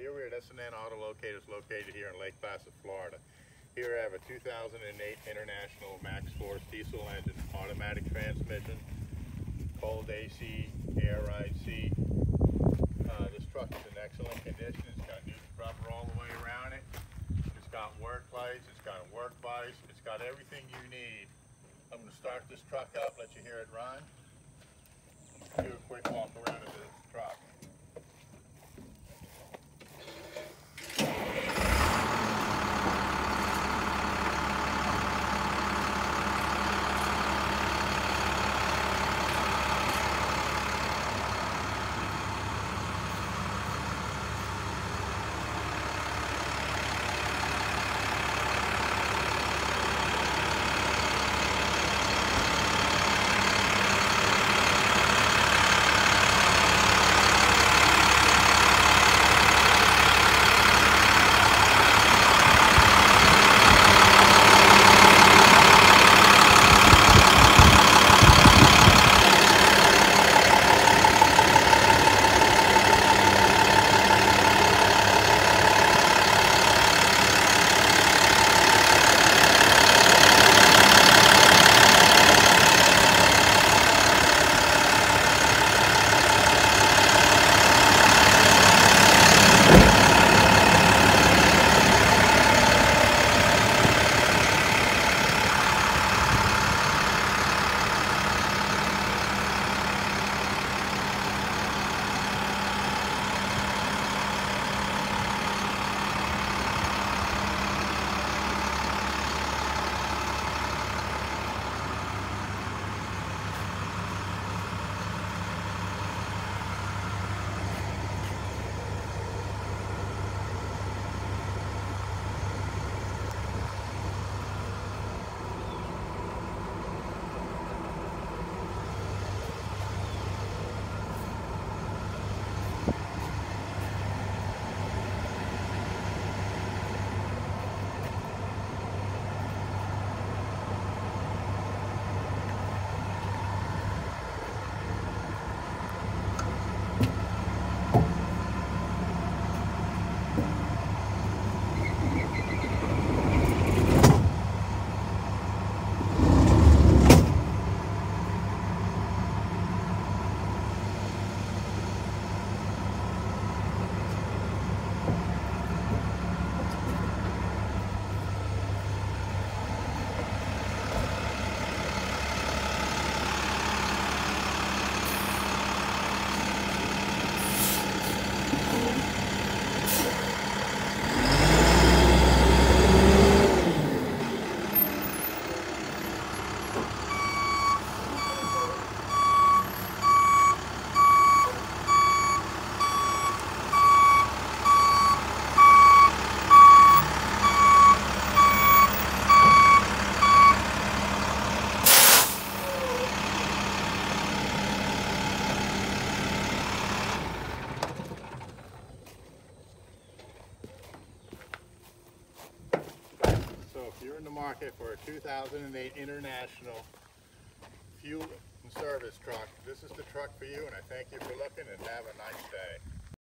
Here we're at S&N Auto Locators located here in Lake Placid, Florida. Here I have a 2008 International MaxxForce diesel engine, automatic transmission, cold AC, air ride seat. Uh, this truck is in excellent condition. It's got new rubber all the way around it. It's got work lights, it's got a work vice, it's got everything you need. I'm gonna start this truck up, let you hear it run. Do the market for a 2008 International fuel and service truck, this is the truck for you and I thank you for looking and have a nice day.